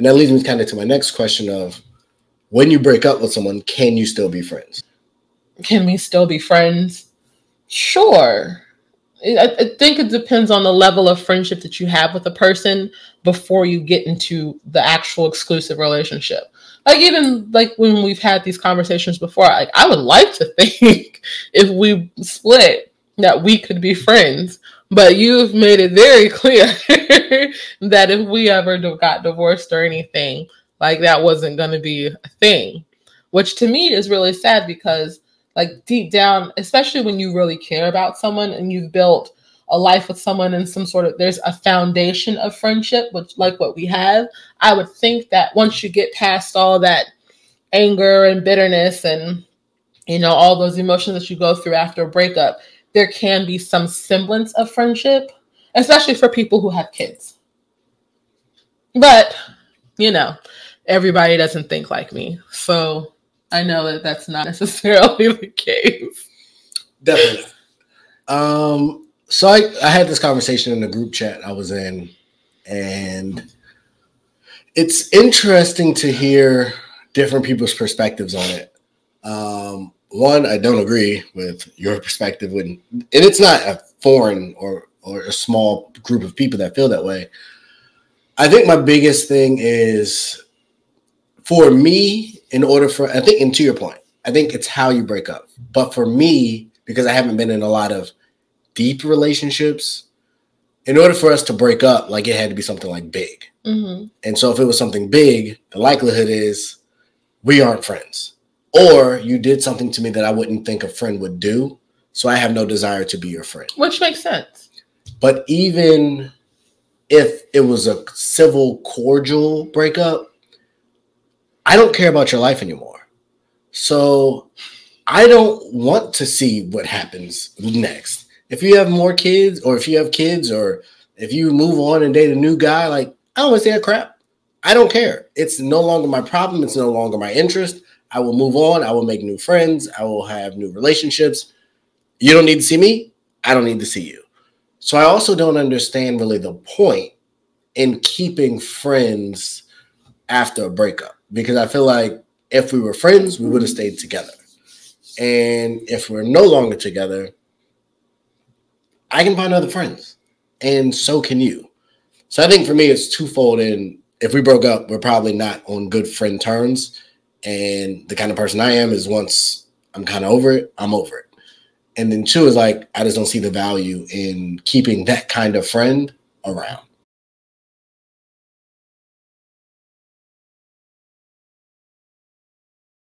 And that leads me kind of to my next question of when you break up with someone, can you still be friends? Can we still be friends? Sure. I, I think it depends on the level of friendship that you have with a person before you get into the actual exclusive relationship. Like even like when we've had these conversations before, like I would like to think if we split that we could be friends. But you've made it very clear that if we ever got divorced or anything, like that wasn't going to be a thing, which to me is really sad because like deep down, especially when you really care about someone and you've built a life with someone and some sort of there's a foundation of friendship, which like what we have, I would think that once you get past all that anger and bitterness and you know all those emotions that you go through after a breakup, there can be some semblance of friendship, especially for people who have kids. But, you know, everybody doesn't think like me. So I know that that's not necessarily the case. Definitely. Um, so I, I had this conversation in the group chat I was in, and it's interesting to hear different people's perspectives on it. Um, one, I don't agree with your perspective when, and it's not a foreign or or a small group of people that feel that way. I think my biggest thing is for me, in order for I think, and to your point, I think it's how you break up. But for me, because I haven't been in a lot of deep relationships, in order for us to break up, like it had to be something like big. Mm-hmm. And so if it was something big, the likelihood is we aren't friends or you did something to me that I wouldn't think a friend would do. So I have no desire to be your friend. Which makes sense. But even if it was a civil, cordial breakup, I don't care about your life anymore. So I don't want to see what happens next. If you have more kids, or if you have kids, or if you move on and date a new guy, like I don't want to see that crap. I don't care. It's no longer my problem. It's no longer my interest. I will move on. I will make new friends. I will have new relationships. You don't need to see me. I don't need to see you. So I also don't understand really the point in keeping friends after a breakup because I feel like if we were friends, we would have stayed together. And if we're no longer together, I can find other friends, and so can you. So I think for me, it's twofold. And if we broke up, we're probably not on good friend terms. And the kind of person I am is once I'm kind of over it, I'm over it. And then two is like, I just don't see the value in keeping that kind of friend around.